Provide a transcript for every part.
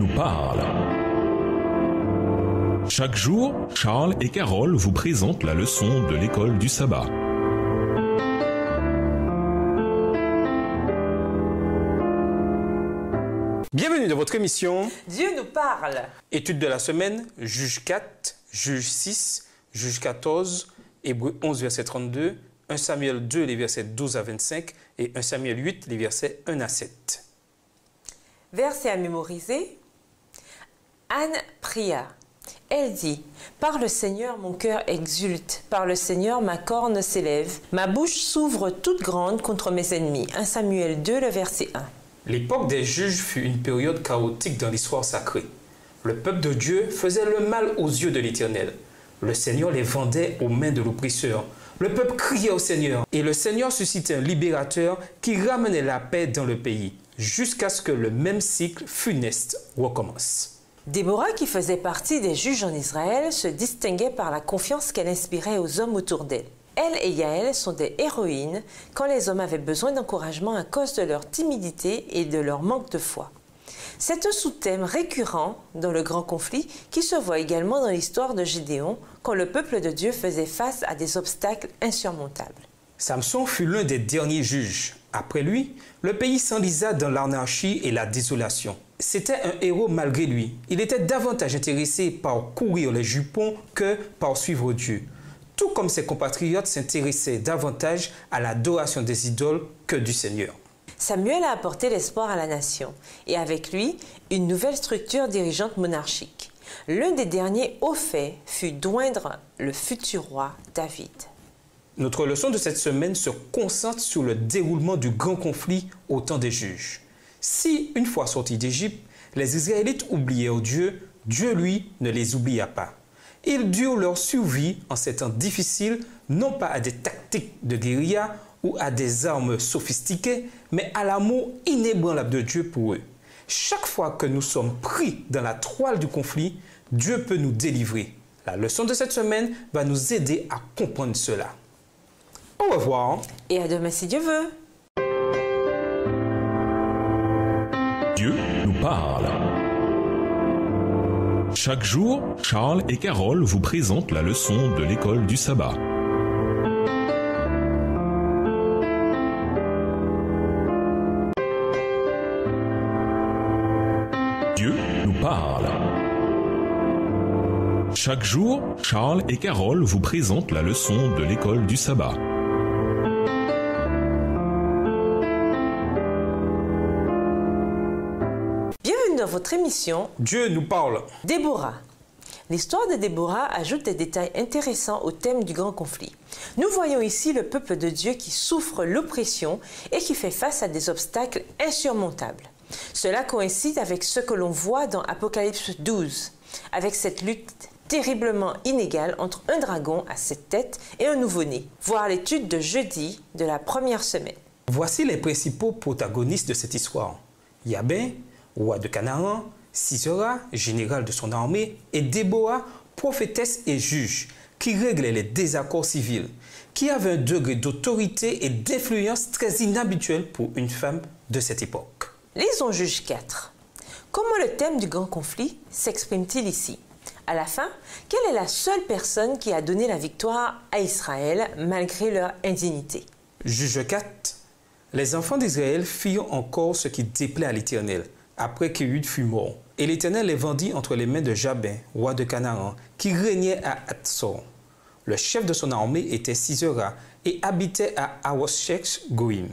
nous parle. Chaque jour, Charles et Carole vous présentent la leçon de l'école du sabbat. Bienvenue dans votre émission Dieu nous parle. Étude de la semaine, juge 4, juge 6, juge 14, Hébreu 11, verset 32, 1 Samuel 2, les versets 12 à 25 et 1 Samuel 8, les versets 1 à 7. Verset à mémoriser. Anne pria. Elle dit Par le Seigneur, mon cœur exulte, par le Seigneur, ma corne s'élève, ma bouche s'ouvre toute grande contre mes ennemis. 1 Samuel 2, le verset 1. L'époque des juges fut une période chaotique dans l'histoire sacrée. Le peuple de Dieu faisait le mal aux yeux de l'Éternel. Le Seigneur les vendait aux mains de l'oppresseur. Le peuple criait au Seigneur et le Seigneur suscitait un libérateur qui ramenait la paix dans le pays jusqu'à ce que le même cycle funeste recommence. Déborah, qui faisait partie des juges en Israël, se distinguait par la confiance qu'elle inspirait aux hommes autour d'elle. Elle et Yaël sont des héroïnes quand les hommes avaient besoin d'encouragement à cause de leur timidité et de leur manque de foi. C'est un sous-thème récurrent dans le grand conflit qui se voit également dans l'histoire de Gédéon quand le peuple de Dieu faisait face à des obstacles insurmontables. Samson fut l'un des derniers juges. Après lui, le pays s'enlisa dans l'anarchie et la désolation. C'était un héros malgré lui. Il était davantage intéressé par courir les jupons que par suivre Dieu. Tout comme ses compatriotes s'intéressaient davantage à l'adoration des idoles que du Seigneur. Samuel a apporté l'espoir à la nation et avec lui une nouvelle structure dirigeante monarchique. L'un des derniers hauts faits fut d'oindre le futur roi David. Notre leçon de cette semaine se concentre sur le déroulement du grand conflit au temps des juges. Si, une fois sortis d'Égypte, les Israélites oublièrent Dieu, Dieu, lui, ne les oublia pas. Ils durent leur survie en ces temps difficiles, non pas à des tactiques de guérilla ou à des armes sophistiquées, mais à l'amour inébranlable de Dieu pour eux. Chaque fois que nous sommes pris dans la toile du conflit, Dieu peut nous délivrer. La leçon de cette semaine va nous aider à comprendre cela. Au revoir. Et à demain si Dieu veut. Dieu nous parle. Chaque jour, Charles et Carole vous présentent la leçon de l'école du sabbat. Dieu nous parle. Chaque jour, Charles et Carole vous présentent la leçon de l'école du sabbat. Votre émission Dieu nous parle. Déborah. L'histoire de Déborah ajoute des détails intéressants au thème du grand conflit. Nous voyons ici le peuple de Dieu qui souffre l'oppression et qui fait face à des obstacles insurmontables. Cela coïncide avec ce que l'on voit dans Apocalypse 12, avec cette lutte terriblement inégale entre un dragon à sept têtes et un nouveau-né. Voir l'étude de jeudi de la première semaine. Voici les principaux protagonistes de cette histoire. Yabin, roi de Canaan, Sisera, général de son armée, et Déborah, prophétesse et juge, qui réglaient les désaccords civils, qui avait un degré d'autorité et d'influence très inhabituel pour une femme de cette époque. Lisons Juge 4. Comment le thème du grand conflit s'exprime-t-il ici? À la fin, quelle est la seule personne qui a donné la victoire à Israël malgré leur indignité? Juge 4. Les enfants d'Israël firent encore ce qui déplaît à l'Éternel, après qu'Éhud fut mort. Et l'Éternel les vendit entre les mains de Jabin, roi de Canaan, qui régnait à Hatzor. Le chef de son armée était Sisera et habitait à Awoshech Goïm.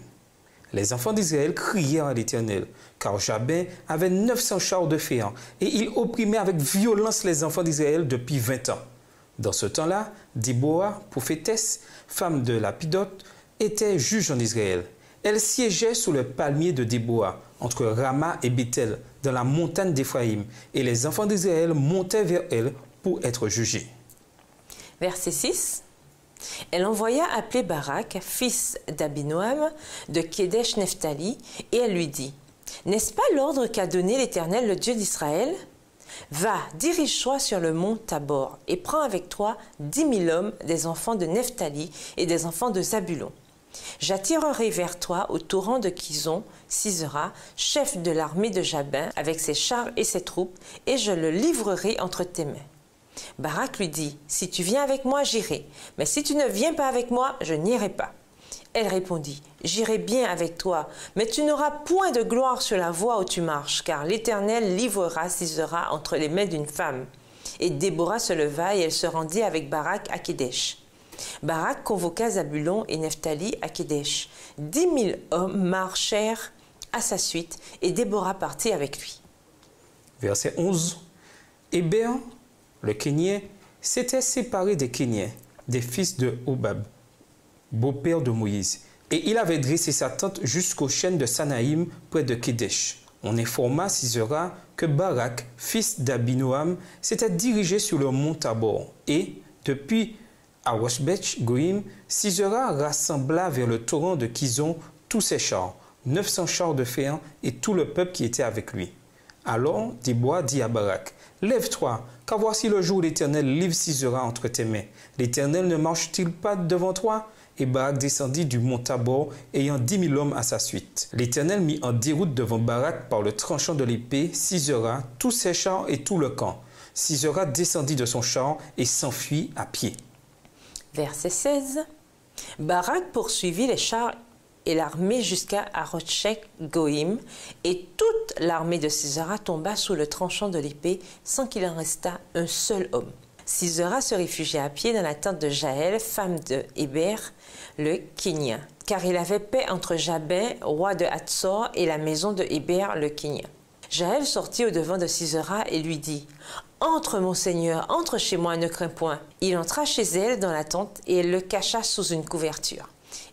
Les enfants d'Israël crièrent à l'Éternel, car Jabin avait 900 chars de féant, et il opprimait avec violence les enfants d'Israël depuis 20 ans. Dans ce temps-là, Déborah, prophétesse, femme de Lapidote, était juge en Israël. Elle siégeait sous le palmier de Déborah, entre Rama et Bethel, dans la montagne d'Éphraïm, et les enfants d'Israël montaient vers elle pour être jugés. Verset 6. Elle envoya appeler Barak, fils d'Abinoam, de Kedesh Nephtali, et elle lui dit N'est-ce pas l'ordre qu'a donné l'Éternel, le Dieu d'Israël? Va, dirige-toi sur le mont Tabor, et prends avec toi dix mille hommes, des enfants de Nephtali et des enfants de Zabulon. J'attirerai vers toi au torrent de Kizon, Sisera, chef de l'armée de Jabin, avec ses chars et ses troupes, et je le livrerai entre tes mains. Barak lui dit, Si tu viens avec moi, j'irai, mais si tu ne viens pas avec moi, je n'irai pas. Elle répondit, J'irai bien avec toi, mais tu n'auras point de gloire sur la voie où tu marches, car l'Éternel livrera Sisera entre les mains d'une femme. Et Déborah se leva et elle se rendit avec Barak à Kédesh. Barak convoqua Zabulon et Nephtali à Kédesh. Dix mille hommes marchèrent à sa suite et Déborah partit avec lui. Verset 11. Héber, le Kénien, s'était séparé des Kéniens, des fils de Hobab, beau-père de Moïse, et il avait dressé sa tente jusqu'aux chaînes de Sanaïm près de Kédesh. On informa Sisera que Barak, fils d'Abinoam, s'était dirigé sur le mont Tabor et, depuis à Washbech Goïm, Sisera rassembla vers le torrent de Kizon tous ses chars, 900 chars de fer et tout le peuple qui était avec lui. Alors Débois dit à Barak, Lève-toi, car voici le jour où l'Éternel livre Sisera entre tes mains. L'Éternel ne marche-t-il pas devant toi? Et Barak descendit du mont Tabor, ayant dix mille hommes à sa suite. L'Éternel mit en déroute devant Barak par le tranchant de l'épée Sisera, tous ses chars et tout le camp. Sisera descendit de son char et s'enfuit à pied. Verset 16. Barak poursuivit les chars et l'armée jusqu'à Arochek Goïm, et toute l'armée de Sisera tomba sous le tranchant de l'épée sans qu'il en restât un seul homme. Sisera se réfugia à pied dans la tente de Jaël, femme de Héber, le Kénien, car il avait paix entre Jabin, roi de Hatzor, et la maison de Héber, le Kénien. Jaël sortit au devant de Sisera et lui dit Entre, mon seigneur, entre chez moi, ne crains point. Il entra chez elle dans la tente et elle le cacha sous une couverture.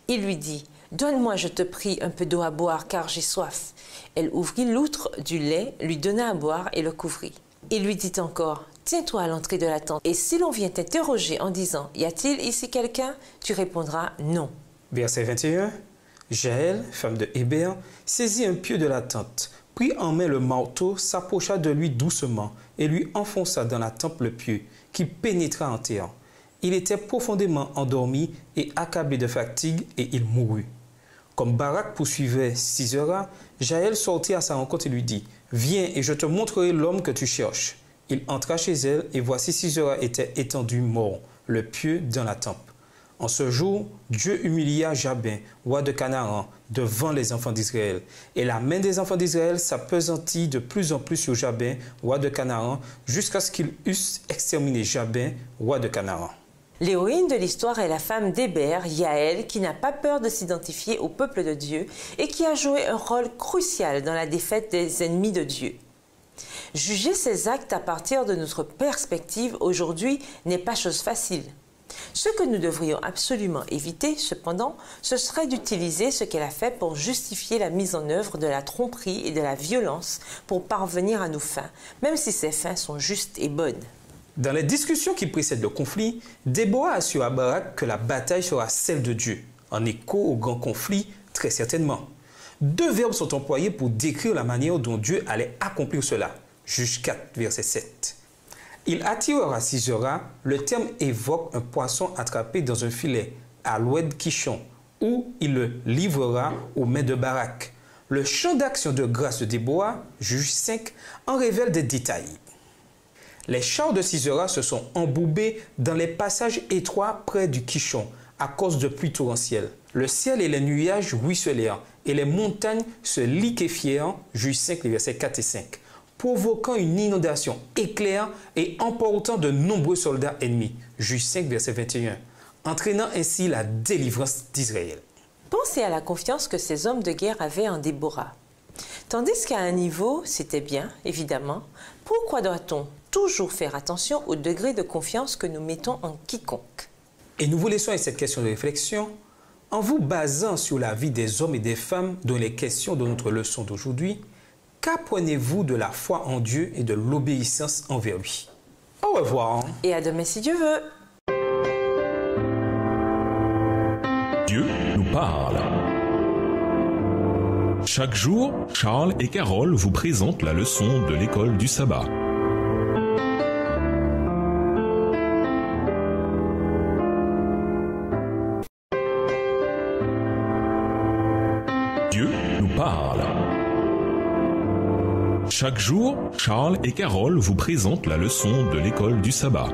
Il lui dit Donne-moi, je te prie, un peu d'eau à boire, car j'ai soif. Elle ouvrit l'outre du lait, lui donna à boire et le couvrit. Il lui dit encore Tiens-toi à l'entrée de la tente, et si l'on vient t'interroger en disant Y a-t-il ici quelqu'un? Tu répondras Non. Verset 21. Jaël, femme de Héber, saisit un pieu de la tente, prit en main le marteau, s'approcha de lui doucement et lui enfonça dans la tempe le pieu, qui pénétra en terre. Il était profondément endormi et accablé de fatigue, et il mourut. Comme Barak poursuivait Sisera, Jaël sortit à sa rencontre et lui dit Viens et je te montrerai l'homme que tu cherches. Il entra chez elle et voici Sisera était étendu mort, le pieu dans la tempe. En ce jour, Dieu humilia Jabin, roi de Canaan, devant les enfants d'Israël. Et la main des enfants d'Israël s'appesantit de plus en plus sur Jabin, roi de Canaan, jusqu'à ce qu'ils eussent exterminé Jabin, roi de Canaan. L'héroïne de l'histoire est la femme d'Héber, Yaël, qui n'a pas peur de s'identifier au peuple de Dieu et qui a joué un rôle crucial dans la défaite des ennemis de Dieu. Juger ses actes à partir de notre perspective aujourd'hui n'est pas chose facile. Ce que nous devrions absolument éviter, cependant, ce serait d'utiliser ce qu'elle a fait pour justifier la mise en œuvre de la tromperie et de la violence pour parvenir à nos fins, même si ces fins sont justes et bonnes. Dans les discussions qui précèdent le conflit, Déborah assure à Barak que la bataille sera celle de Dieu, en écho au grand conflit, très certainement. Deux verbes sont employés pour décrire la manière dont Dieu allait accomplir cela. Juge 4, verset 7. Il attirera Sisera, le terme évoque un poisson attrapé dans un filet, à l'oued Kishon, où il le livrera aux mains de Barak. Le champ d'action de grâce de Déborah, juge 5, en révèle des détails. Les chars de Sisera se sont embourbés dans les passages étroits près du Kishon à cause de pluies torrentielles. Le ciel et les nuages ruisselèrent et les montagnes se liquéfièrent, juge 5, versets 4 et 5, provoquant une inondation éclair et emportant de nombreux soldats ennemis, juge 5, verset 21, entraînant ainsi la délivrance d'Israël. Pensez à la confiance que ces hommes de guerre avaient en Déborah. Tandis qu'à un niveau, c'était bien, évidemment, pourquoi doit-on toujours faire attention au degré de confiance que nous mettons en quiconque? Et nous vous laissons avec cette question de réflexion en vous basant sur la vie des hommes et des femmes dont les questions de notre leçon d'aujourd'hui. Qu'apprenez-vous de la foi en Dieu et de l'obéissance envers lui? Au revoir. Et à demain si Dieu veut. Dieu nous parle. Chaque jour, Charles et Carole vous présentent la leçon de l'école du sabbat. Chaque jour, Charles et Carole vous présentent la leçon de l'école du sabbat.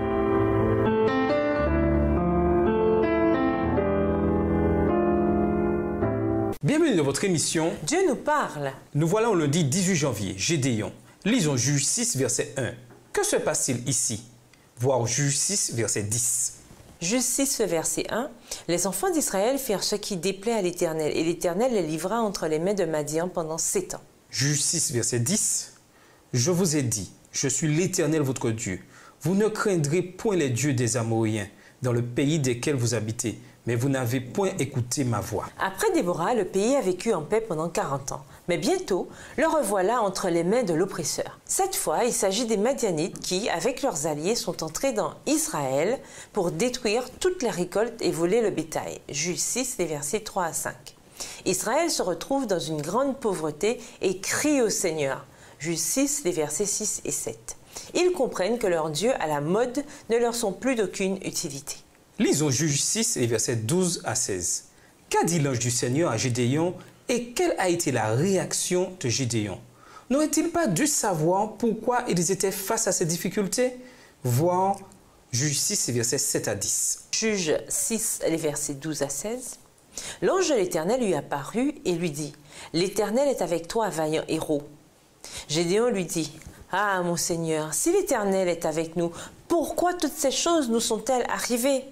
Bienvenue dans votre émission. Dieu nous parle. Nous voilà au lundi 18 janvier, Gédéon. Lisons Juge 6, verset 1. Que se passe-t-il ici? Voir Juge 6, verset 10. Juge 6, verset 1. Les enfants d'Israël firent ce qui déplaît à l'Éternel, et l'Éternel les livra entre les mains de Madian pendant sept ans. Juge 6, verset 10. Je vous ai dit, je suis l'Éternel votre Dieu. Vous ne craindrez point les dieux des Amoréens dans le pays desquels vous habitez, mais vous n'avez point écouté ma voix. Après Déborah, le pays a vécu en paix pendant 40 ans. Mais bientôt, le revoilà entre les mains de l'oppresseur. Cette fois, il s'agit des Madianites qui, avec leurs alliés, sont entrés dans Israël pour détruire toutes les récoltes et voler le bétail. Juge 6, les versets 3 à 5. Israël se retrouve dans une grande pauvreté et crie au Seigneur. Juge 6, les versets 6 et 7. Ils comprennent que leurs dieux à la mode ne leur sont plus d'aucune utilité. Lisons Juge 6 et versets 12 à 16. Qu'a dit l'ange du Seigneur à Gédéon et quelle a été la réaction de Gédéon? N'aurait-il pas dû savoir pourquoi ils étaient face à ces difficultés? Voir Juge 6 et versets 7 à 10. Juge 6, les versets 12 à 16. L'ange de l'Éternel lui apparut et lui dit, L'Éternel est avec toi, vaillant héros. Gédéon lui dit, Ah, mon Seigneur, si l'Éternel est avec nous, pourquoi toutes ces choses nous sont-elles arrivées?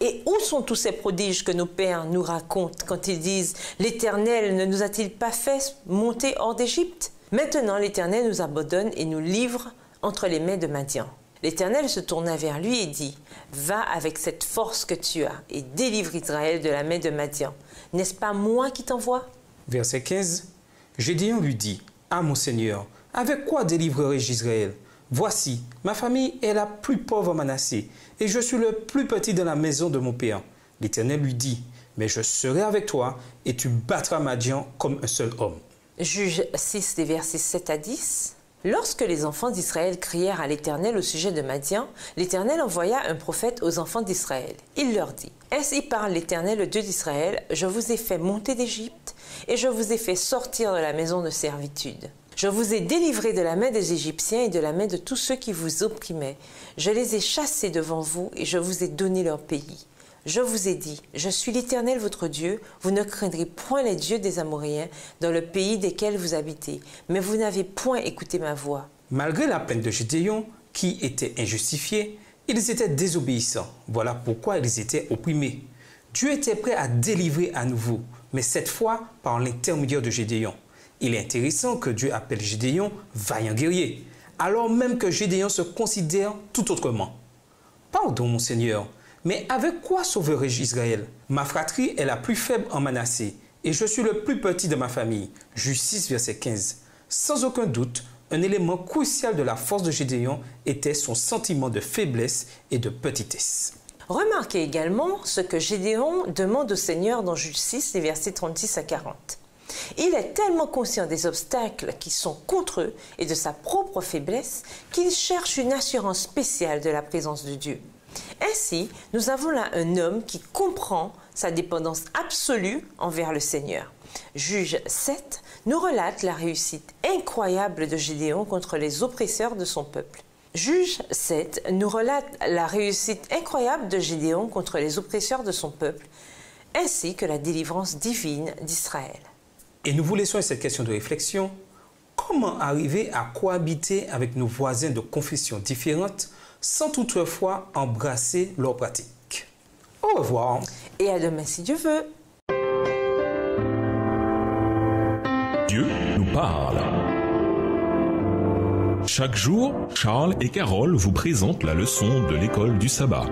Et où sont tous ces prodiges que nos pères nous racontent quand ils disent, L'Éternel ne nous a-t-il pas fait monter hors d'Égypte? Maintenant l'Éternel nous abandonne et nous livre entre les mains de Madian. L'Éternel se tourna vers lui et dit, Va avec cette force que tu as et délivre Israël de la main de Madian. N'est-ce pas moi qui t'envoie? Verset 15. Gédéon lui dit, Ah mon Seigneur, avec quoi délivrerai-je Israël? Voici, ma famille est la plus pauvre Manassé, et je suis le plus petit dans la maison de mon père. L'Éternel lui dit, Mais je serai avec toi, et tu battras Madian comme un seul homme. Juge 6 des versets 7 à 10. Lorsque les enfants d'Israël crièrent à l'Éternel au sujet de Madian, l'Éternel envoya un prophète aux enfants d'Israël. Il leur dit, Ainsi parle l'Éternel, le Dieu d'Israël, je vous ai fait monter d'Égypte, et je vous ai fait sortir de la maison de servitude. Je vous ai délivré de la main des Égyptiens et de la main de tous ceux qui vous opprimaient. Je les ai chassés devant vous, et je vous ai donné leur pays. Je vous ai dit, je suis l'Éternel votre Dieu, vous ne craindrez point les dieux des Amoréens dans le pays desquels vous habitez, mais vous n'avez point écouté ma voix. Malgré la peine de Gédéon, qui était injustifiée, ils étaient désobéissants. Voilà pourquoi ils étaient opprimés. Dieu était prêt à délivrer à nouveau, mais cette fois par l'intermédiaire de Gédéon. Il est intéressant que Dieu appelle Gédéon vaillant guerrier, alors même que Gédéon se considère tout autrement. Pardon, mon Seigneur, mais avec quoi sauverai-je Israël? Ma fratrie est la plus faible en Manassé, et je suis le plus petit de ma famille. Juge 6, verset 15. Sans aucun doute, un élément crucial de la force de Gédéon était son sentiment de faiblesse et de petitesse. Remarquez également ce que Gédéon demande au Seigneur dans Juge 6, les versets 36 à 40. Il est tellement conscient des obstacles qui sont contre eux et de sa propre faiblesse qu'il cherche une assurance spéciale de la présence de Dieu. Ainsi, nous avons là un homme qui comprend sa dépendance absolue envers le Seigneur. Juge 7 nous relate la réussite incroyable de Gédéon contre les oppresseurs de son peuple. Juge 7 nous relate la réussite incroyable de Gédéon contre les oppresseurs de son peuple, ainsi que la délivrance divine d'Israël. Et nous vous laissons cette question de réflexion. Comment arriver à cohabiter avec nos voisins de confessions différentes sans toutefois embrasser leurs pratiques? Au revoir. Et à demain si Dieu veut. Dieu nous parle. Chaque jour, Charles et Carole vous présentent la leçon de l'école du sabbat.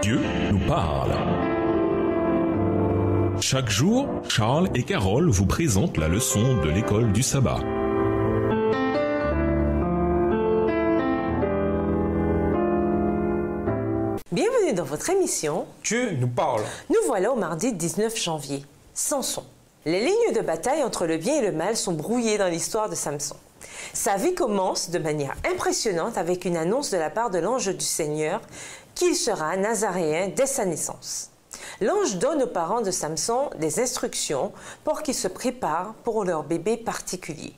Dieu nous parle. Chaque jour, Charles et Carole vous présentent la leçon de l'école du sabbat. Votre émission. Dieu nous parle. Nous voilà au mardi 19 janvier. Samson. Les lignes de bataille entre le bien et le mal sont brouillées dans l'histoire de Samson. Sa vie commence de manière impressionnante avec une annonce de la part de l'ange du Seigneur qu'il sera nazaréen dès sa naissance. L'ange donne aux parents de Samson des instructions pour qu'ils se préparent pour leur bébé particulier.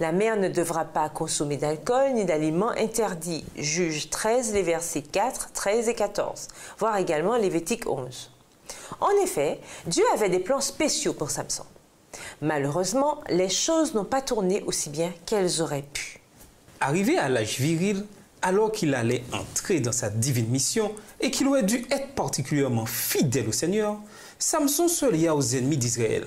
La mère ne devra pas consommer d'alcool ni d'aliments interdits. Juge 13, les versets 4, 13 et 14. Voir également Lévitique 11. En effet, Dieu avait des plans spéciaux pour Samson. Malheureusement, les choses n'ont pas tourné aussi bien qu'elles auraient pu. Arrivé à l'âge viril, alors qu'il allait entrer dans sa divine mission et qu'il aurait dû être particulièrement fidèle au Seigneur, Samson se lia aux ennemis d'Israël.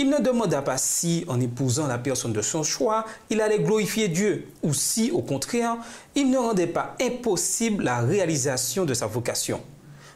Il ne demanda pas si, en épousant la personne de son choix, il allait glorifier Dieu, ou si, au contraire, il ne rendait pas impossible la réalisation de sa vocation.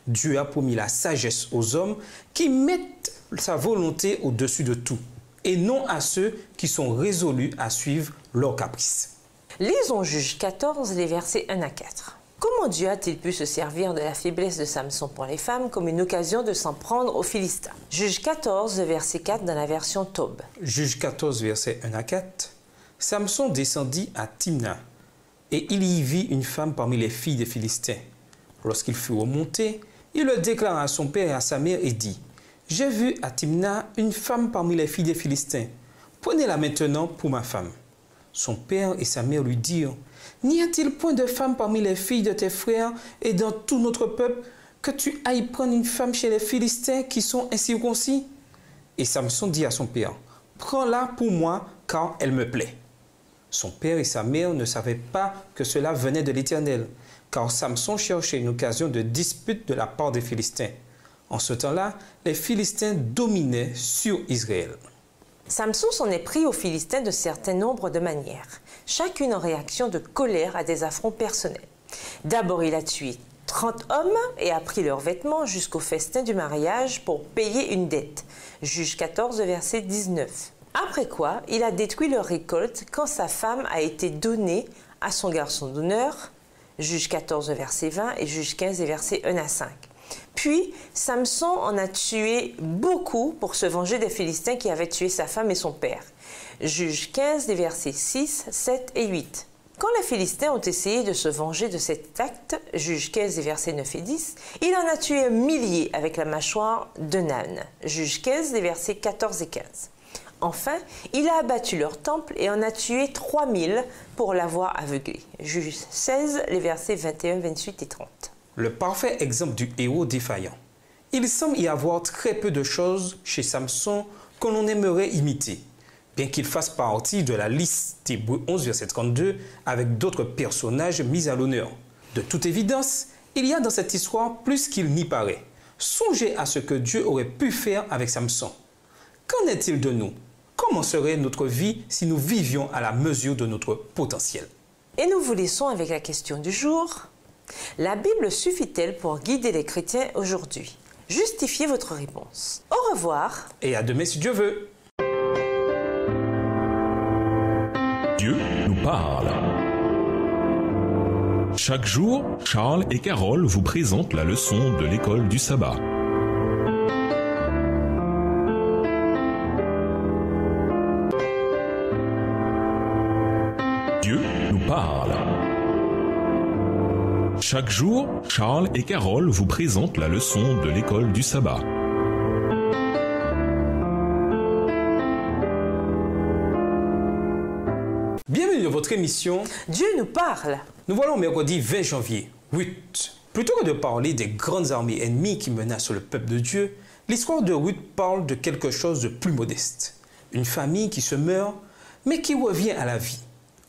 Dieu a promis la sagesse aux hommes qui mettent sa volonté au-dessus de tout, et non à ceux qui sont résolus à suivre leurs caprices. Lisons Juge 14, les versets 1 à 4. Comment Dieu a-t-il pu se servir de la faiblesse de Samson pour les femmes comme une occasion de s'en prendre aux Philistins? Juge 14, verset 4 dans la version Taube. Juge 14, verset 1 à 4. Samson descendit à Timna, et il y vit une femme parmi les filles des Philistins. Lorsqu'il fut remonté, il le déclara à son père et à sa mère et dit J'ai vu à Timna une femme parmi les filles des Philistins. Prenez-la maintenant pour ma femme. Son père et sa mère lui dirent N'y a-t-il point de femme parmi les filles de tes frères et dans tout notre peuple que tu ailles prendre une femme chez les Philistins qui sont incirconcis? Et Samson dit à son père Prends-la pour moi, car elle me plaît. Son père et sa mère ne savaient pas que cela venait de l'Éternel, car Samson cherchait une occasion de dispute de la part des Philistins. En ce temps-là, les Philistins dominaient sur Israël. Samson s'en est pris aux Philistins de certains nombres de manières, chacune en réaction de colère à des affronts personnels. D'abord, il a tué 30 hommes et a pris leurs vêtements jusqu'au festin du mariage pour payer une dette. Juge 14, verset 19. Après quoi, il a détruit leur récolte quand sa femme a été donnée à son garçon d'honneur. Juge 14, verset 20 et Juge 15, verset 1 à 5. Puis Samson en a tué beaucoup pour se venger des Philistins qui avaient tué sa femme et son père. Juge 15 des versets 6, 7 et 8. Quand les Philistins ont essayé de se venger de cet acte, juge 15 des versets 9 et 10, il en a tué un millier avec la mâchoire de Nan, juge 15 des versets 14 et 15. Enfin, il a abattu leur temple et en a tué 3000 pour l'avoir aveuglé. Juge 16, les versets 21, 28 et 30 le parfait exemple du héros défaillant. Il semble y avoir très peu de choses chez Samson que l'on aimerait imiter, bien qu'il fasse partie de la liste d'Hébreux 11, verset 32, avec d'autres personnages mis à l'honneur. De toute évidence, il y a dans cette histoire plus qu'il n'y paraît. Songez à ce que Dieu aurait pu faire avec Samson. Qu'en est-il de nous? Comment serait notre vie si nous vivions à la mesure de notre potentiel? Et nous vous laissons avec la question du jour. La Bible suffit-elle pour guider les chrétiens aujourd'hui? Justifiez votre réponse. Au revoir. Et à demain si Dieu veut. Parle. Chaque jour, Charles et Carole vous présentent la leçon de l'école du sabbat. Dieu nous parle. Chaque jour, Charles et Carole vous présentent la leçon de l'école du sabbat. Émission Dieu nous parle. Nous voilà au mercredi 20 janvier. 8. Plutôt que de parler des grandes armées ennemies qui menacent le peuple de Dieu, l'histoire de Ruth parle de quelque chose de plus modeste. Une famille qui se meurt, mais qui revient à la vie.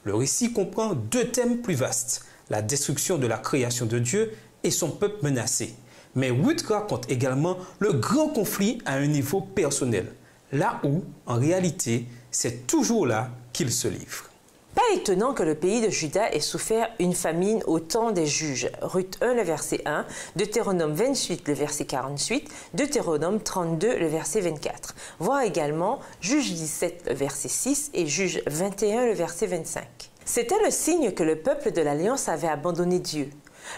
Le récit comprend deux thèmes plus vastes la destruction de la création de Dieu et son peuple menacé. Mais Ruth raconte également le grand conflit à un niveau personnel, là où, en réalité, c'est toujours là qu'il se livre. Pas étonnant que le pays de Juda ait souffert une famine au temps des juges. Ruth 1, le verset 1, Deutéronome 28, le verset 48, Deutéronome 32, le verset 24. Voir également Juge 17, le verset 6 et Juge 21, le verset 25. C'était le signe que le peuple de l'Alliance avait abandonné Dieu.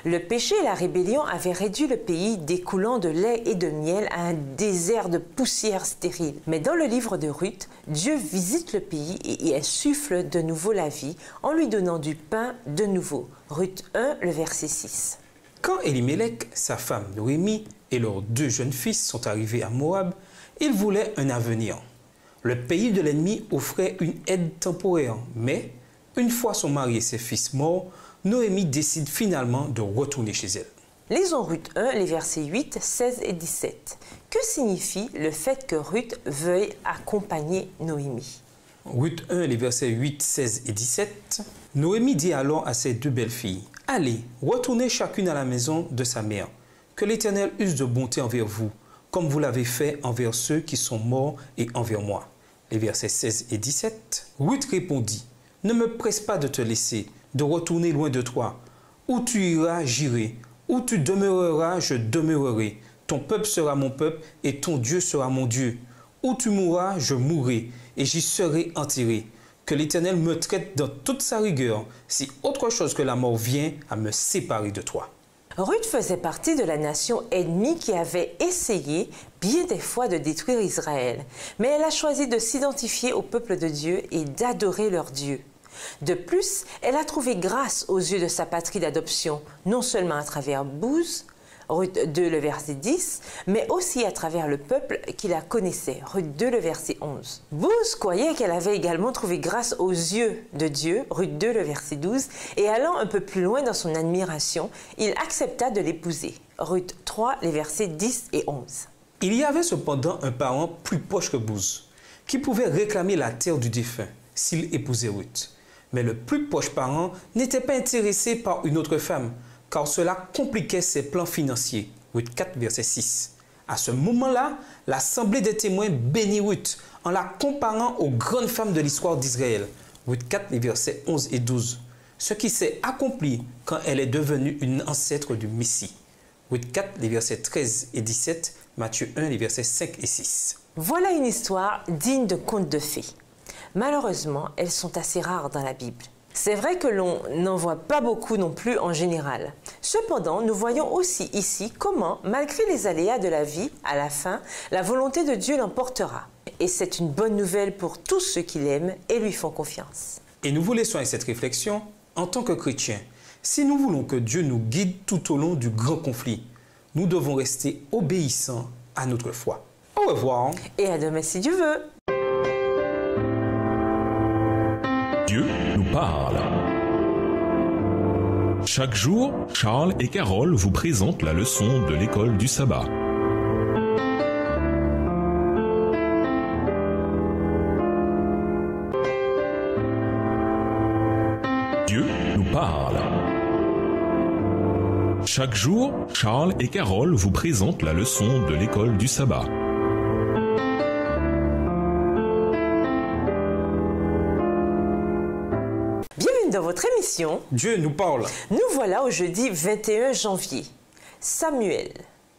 Le péché et la rébellion avaient réduit le pays découlant de lait et de miel à un désert de poussière stérile. Mais dans le livre de Ruth, Dieu visite le pays et y insuffle de nouveau la vie en lui donnant du pain de nouveau. Ruth 1, le verset 6. Quand Elimelech, sa femme Noémie et leurs deux jeunes fils sont arrivés à Moab, ils voulaient un avenir. Le pays de l'ennemi offrait une aide temporaire, mais une fois son mari et ses fils morts, Noémie décide finalement de retourner chez elle. Lisons Ruth 1, les versets 8, 16 et 17. Que signifie le fait que Ruth veuille accompagner Noémie? Ruth 1, les versets 8, 16 et 17. Noémie dit alors à ses deux belles filles Allez, retournez chacune à la maison de sa mère. Que l'Éternel use de bonté envers vous, comme vous l'avez fait envers ceux qui sont morts et envers moi. Les versets 16 et 17. Ruth répondit Ne me presse pas de te laisser, de retourner loin de toi. Où tu iras, j'irai. Où tu demeureras, je demeurerai. Ton peuple sera mon peuple et ton Dieu sera mon Dieu. Où tu mourras, je mourrai et j'y serai enterré. Que l'Éternel me traite dans toute sa rigueur si autre chose que la mort vient à me séparer de toi. Ruth faisait partie de la nation ennemie qui avait essayé bien des fois de détruire Israël, mais elle a choisi de s'identifier au peuple de Dieu et d'adorer leur Dieu. De plus, elle a trouvé grâce aux yeux de sa patrie d'adoption, non seulement à travers Bouze, Ruth 2, le verset 10, mais aussi à travers le peuple qui la connaissait. Ruth 2, le verset 11. Bouze croyait qu'elle avait également trouvé grâce aux yeux de Dieu. Ruth 2, le verset 12. Et allant un peu plus loin dans son admiration, il accepta de l'épouser. Ruth 3, les versets 10 et 11. Il y avait cependant un parent plus proche que Bouze, qui pouvait réclamer la terre du défunt s'il épousait Ruth. Mais le plus proche parent n'était pas intéressé par une autre femme, car cela compliquait ses plans financiers. Ruth 4, verset 6. À ce moment-là, l'Assemblée des témoins bénit Ruth en la comparant aux grandes femmes de l'histoire d'Israël. Ruth 4, les versets 11 et 12. Ce qui s'est accompli quand elle est devenue une ancêtre du Messie. Ruth 4, les versets 13 et 17, Matthieu 1, les versets 5 et 6. Voilà une histoire digne de contes de fées. Malheureusement, elles sont assez rares dans la Bible. C'est vrai que l'on n'en voit pas beaucoup non plus en général. Cependant, nous voyons aussi ici comment, malgré les aléas de la vie, à la fin, la volonté de Dieu l'emportera. Et c'est une bonne nouvelle pour tous ceux qui l'aiment et lui font confiance. Et nous vous laissons avec cette réflexion en tant que chrétiens. Si nous voulons que Dieu nous guide tout au long du grand conflit, nous devons rester obéissants à notre foi. Au revoir. Et à demain si Dieu veut. Chaque jour, Charles et Carole vous présentent la leçon de l'école du sabbat. Dieu nous parle. Chaque jour, Charles et Carole vous présentent la leçon de l'école du sabbat. Votre émission. Dieu nous parle. Nous voilà au jeudi 21 janvier. Samuel.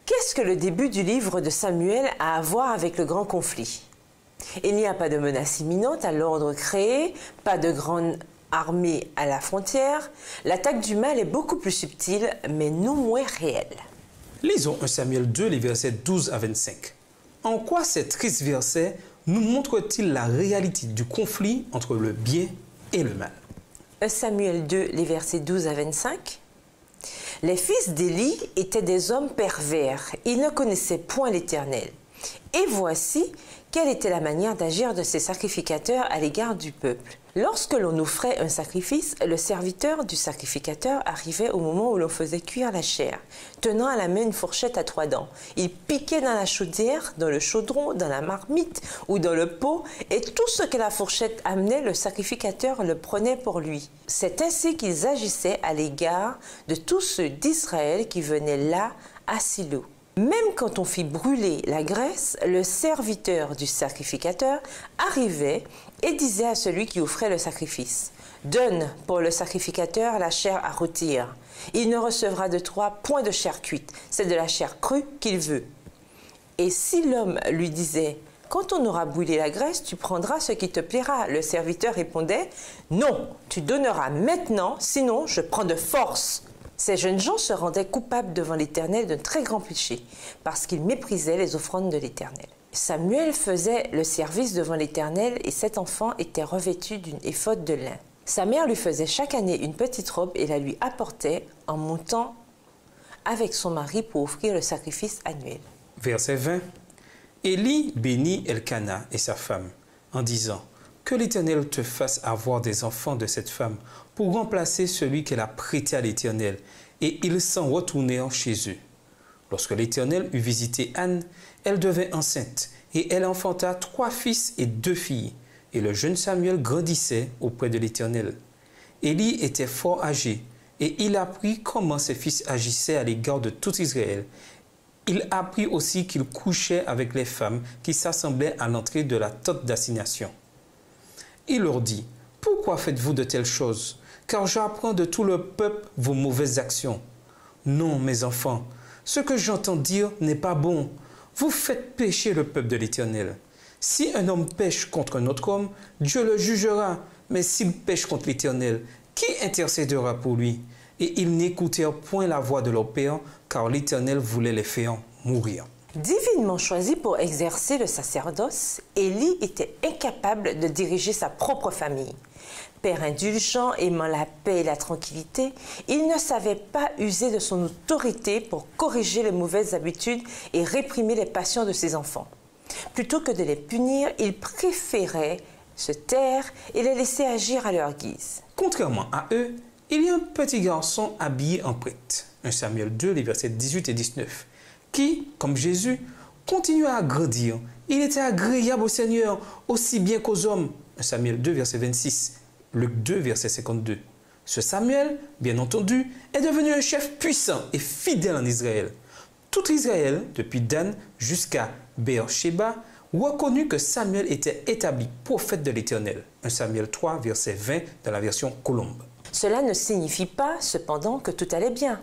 Qu'est-ce que le début du livre de Samuel a à voir avec le grand conflit? Il n'y a pas de menace imminente à l'ordre créé, pas de grande armée à la frontière. L'attaque du mal est beaucoup plus subtile, mais non moins réelle. Lisons 1 Samuel 2, les versets 12 à 25. En quoi ces tristes versets nous montrent-ils la réalité du conflit entre le bien et le mal? 1 Samuel 2, les versets 12 à 25. Les fils d'Élie étaient des hommes pervers. Ils ne connaissaient point l'Éternel. Et voici quelle était la manière d'agir de ces sacrificateurs à l'égard du peuple. Lorsque l'on offrait un sacrifice, le serviteur du sacrificateur arrivait au moment où l'on faisait cuire la chair, tenant à la main une fourchette à trois dents. Il piquait dans la chaudière, dans le chaudron, dans la marmite ou dans le pot, et tout ce que la fourchette amenait, le sacrificateur le prenait pour lui. C'est ainsi qu'ils agissaient à l'égard de tous ceux d'Israël qui venaient là à Silo. Même quand on fit brûler la graisse, le serviteur du sacrificateur arrivait et disait à celui qui offrait le sacrifice, Donne pour le sacrificateur la chair à rôtir. Il ne recevra de toi point de chair cuite, c'est de la chair crue qu'il veut. Et si l'homme lui disait, quand on aura brûlé la graisse, tu prendras ce qui te plaira. Le serviteur répondait, Non, tu donneras maintenant, sinon je prends de force. Ces jeunes gens se rendaient coupables devant l'Éternel d'un très grand péché, parce qu'ils méprisaient les offrandes de l'Éternel. Samuel faisait le service devant l'Éternel et cet enfant était revêtu d'une éphode de lin. Sa mère lui faisait chaque année une petite robe et la lui apportait en montant avec son mari pour offrir le sacrifice annuel. Verset 20. Élie bénit Elkana et sa femme en disant Que l'Éternel te fasse avoir des enfants de cette femme pour remplacer celui qu'elle a prêté à l'Éternel. Et ils s'en retournèrent chez eux. Lorsque l'Éternel eut visité Anne, elle devint enceinte et elle enfanta trois fils et deux filles. Et le jeune Samuel grandissait auprès de l'Éternel. Élie était fort âgé et il apprit comment ses fils agissaient à l'égard de tout Israël. Il apprit aussi qu'il couchait avec les femmes qui s'assemblaient à l'entrée de la tente d'assignation. Il leur dit, Pourquoi faites-vous de telles choses? Car j'apprends de tout le peuple vos mauvaises actions. Non, mes enfants, ce que j'entends dire n'est pas bon. Vous faites pécher le peuple de l'Éternel. Si un homme pêche contre un autre homme, Dieu le jugera. Mais s'il pêche contre l'Éternel, qui intercédera pour lui? Et ils n'écoutèrent point la voix de leur père, car l'Éternel voulait les faire mourir. Divinement choisi pour exercer le sacerdoce, Élie était incapable de diriger sa propre famille. Père indulgent, aimant la paix et la tranquillité, il ne savait pas user de son autorité pour corriger les mauvaises habitudes et réprimer les passions de ses enfants. Plutôt que de les punir, il préférait se taire et les laisser agir à leur guise. Contrairement à eux, il y a un petit garçon habillé en prêtre, 1 Samuel 2, les versets 18 et 19, qui, comme Jésus, continue à grandir. Il était agréable au Seigneur aussi bien qu'aux hommes, 1 Samuel 2, verset 26, Luc 2, verset 52. Ce Samuel, bien entendu, est devenu un chef puissant et fidèle en Israël. Tout Israël, depuis Dan jusqu'à Beersheba, reconnut que Samuel était établi prophète de l'Éternel. 1 Samuel 3, verset 20 dans la version Colombe. Cela ne signifie pas, cependant, que tout allait bien.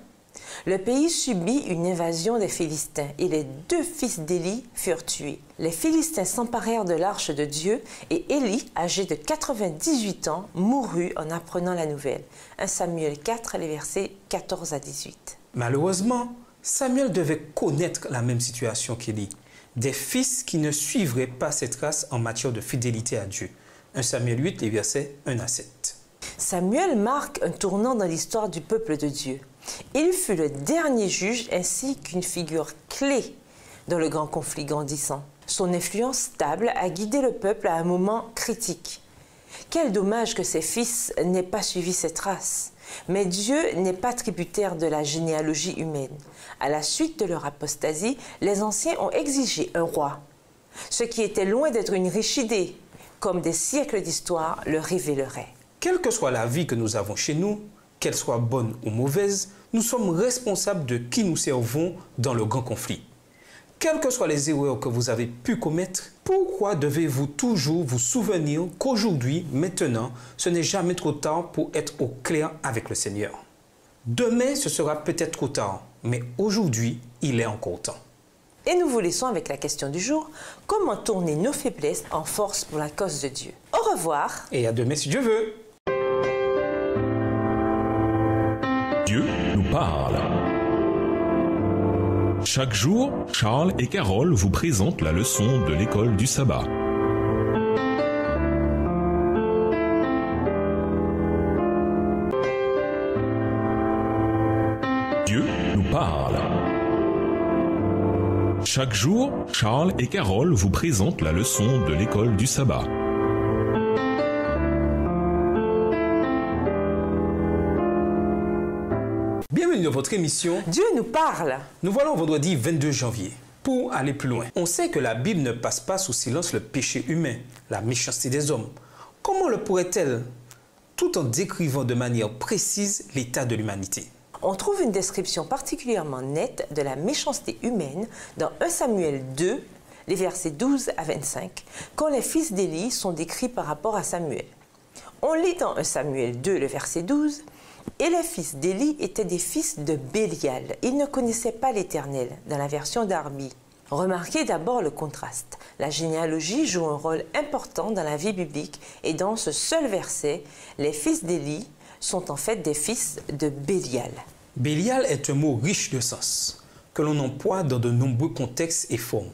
Le pays subit une invasion des Philistins et les deux fils d'Élie furent tués. Les Philistins s'emparèrent de l'arche de Dieu et Élie, âgé de 98 ans, mourut en apprenant la nouvelle. 1 Samuel 4, les versets 14 à 18. Malheureusement, Samuel devait connaître la même situation qu'Élie des fils qui ne suivraient pas cette traces en matière de fidélité à Dieu. 1 Samuel 8, les versets 1 à 7. Samuel marque un tournant dans l'histoire du peuple de Dieu. Il fut le dernier juge ainsi qu'une figure clé dans le grand conflit grandissant. Son influence stable a guidé le peuple à un moment critique. Quel dommage que ses fils n'aient pas suivi ses traces. Mais Dieu n'est pas tributaire de la généalogie humaine. À la suite de leur apostasie, les anciens ont exigé un roi, ce qui était loin d'être une riche idée, comme des siècles d'histoire le révéleraient. Quelle que soit la vie que nous avons chez nous, qu'elle soit bonne ou mauvaise, nous sommes responsables de qui nous servons dans le grand conflit. Quelles que soient les erreurs que vous avez pu commettre, pourquoi devez-vous toujours vous souvenir qu'aujourd'hui, maintenant, ce n'est jamais trop tard pour être au clair avec le Seigneur? Demain, ce sera peut-être trop tard, mais aujourd'hui, il est encore temps. Et nous vous laissons avec la question du jour, comment tourner nos faiblesses en force pour la cause de Dieu? Au revoir. Et à demain si Dieu veut parle. Chaque jour, Charles et Carole vous présentent la leçon de l'école du sabbat. Dieu nous parle. Chaque jour, Charles et Carole vous présentent la leçon de l'école du sabbat. Bienvenue dans votre émission. Dieu nous parle Nous voilà au vendredi 22 janvier. Pour aller plus loin, on sait que la Bible ne passe pas sous silence le péché humain, la méchanceté des hommes. Comment le pourrait-elle? Tout en décrivant de manière précise l'état de l'humanité On trouve une description particulièrement nette de la méchanceté humaine dans 1 Samuel 2, les versets 12 à 25, quand les fils d'Élie sont décrits par rapport à Samuel. On lit dans 1 Samuel 2, le verset 12, Et les fils d'Élie étaient des fils de Bélial. Ils ne connaissaient pas l'Éternel, dans la version d'Arbi. Remarquez d'abord le contraste. La généalogie joue un rôle important dans la vie biblique et dans ce seul verset, les fils d'Élie sont en fait des fils de Bélial. Bélial est un mot riche de sens, que l'on emploie dans de nombreux contextes et formes,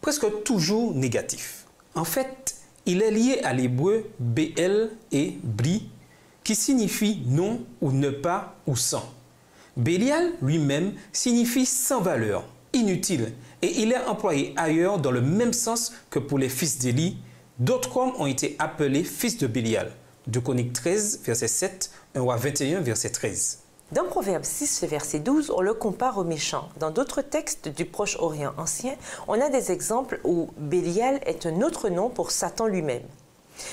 presque toujours négatifs. En fait, il est lié à l'hébreu BL et Bri, qui signifie non ou ne pas ou sans. Bélial lui-même signifie sans valeur, inutile, et il est employé ailleurs dans le même sens que pour les fils d'Élie. D'autres hommes ont été appelés fils de Bélial. De Chronique 13, verset 7, 1 roi 21, verset 13. Dans Proverbe 6, verset 12, on le compare aux méchants. Dans d'autres textes du Proche-Orient ancien, on a des exemples où Bélial est un autre nom pour Satan lui-même.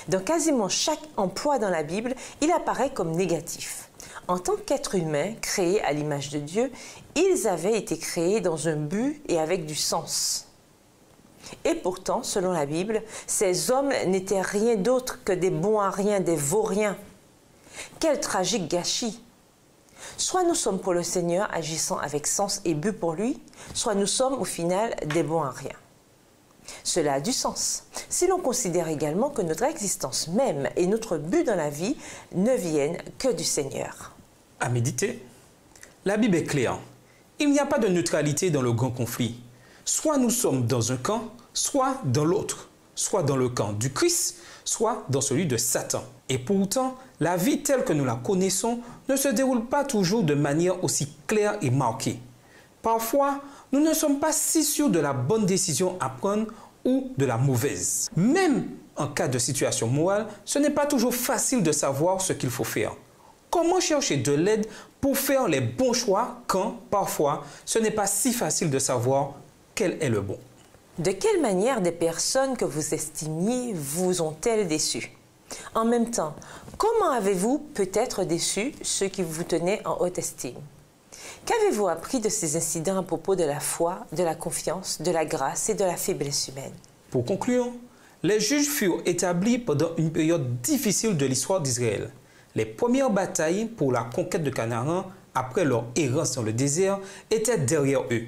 Dans quasiment chaque emploi dans la Bible, il apparaît comme négatif. En tant qu'être humain créé à l'image de Dieu, ils avaient été créés dans un but et avec du sens. Et pourtant, selon la Bible, ces hommes n'étaient rien d'autre que des bons à rien, des vauriens. Quel tragique gâchis Soit nous sommes pour le Seigneur agissant avec sens et but pour lui, soit nous sommes au final des bons à rien. Cela a du sens. Si l'on considère également que notre existence même et notre but dans la vie ne viennent que du Seigneur. À méditer. La Bible est claire. Il n'y a pas de neutralité dans le grand conflit. Soit nous sommes dans un camp, soit dans l'autre, soit dans le camp du Christ, soit dans celui de Satan. Et pourtant, la vie telle que nous la connaissons ne se déroule pas toujours de manière aussi claire et marquée. Parfois, nous ne sommes pas si sûrs de la bonne décision à prendre ou de la mauvaise. Même en cas de situation morale, ce n'est pas toujours facile de savoir ce qu'il faut faire. Comment chercher de l'aide pour faire les bons choix quand, parfois, ce n'est pas si facile de savoir quel est le bon? De quelle manière des personnes que vous estimiez vous ont-elles déçu En même temps, comment avez-vous peut-être déçu ceux qui vous tenaient en haute estime? Qu'avez-vous appris de ces incidents à propos de la foi, de la confiance, de la grâce et de la faiblesse humaine? Pour conclure, les juges furent établis pendant une période difficile de l'histoire d'Israël. Les premières batailles pour la conquête de Canaan, après leur errance dans le désert, étaient derrière eux.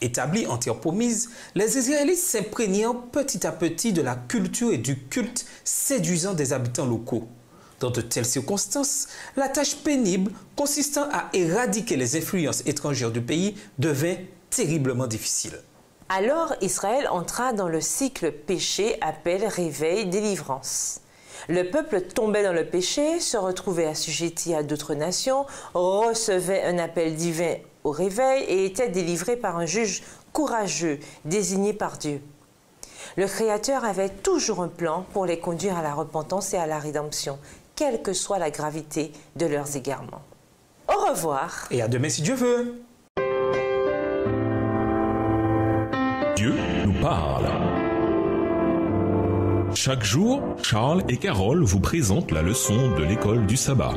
Établis en terre promise, les Israélites s'imprégnèrent petit à petit de la culture et du culte séduisant des habitants locaux. Dans de telles circonstances, la tâche pénible consistant à éradiquer les influences étrangères du pays devint terriblement difficile. Alors Israël entra dans le cycle péché, appel, réveil, délivrance. Le peuple tombait dans le péché, se retrouvait assujetti à d'autres nations, recevait un appel divin au réveil et était délivré par un juge courageux désigné par Dieu. Le Créateur avait toujours un plan pour les conduire à la repentance et à la rédemption, quelle que soit la gravité de leurs égarements. Au revoir. Et à demain si Dieu veut. Dieu nous parle. Chaque jour, Charles et Carole vous présentent la leçon de l'école du sabbat.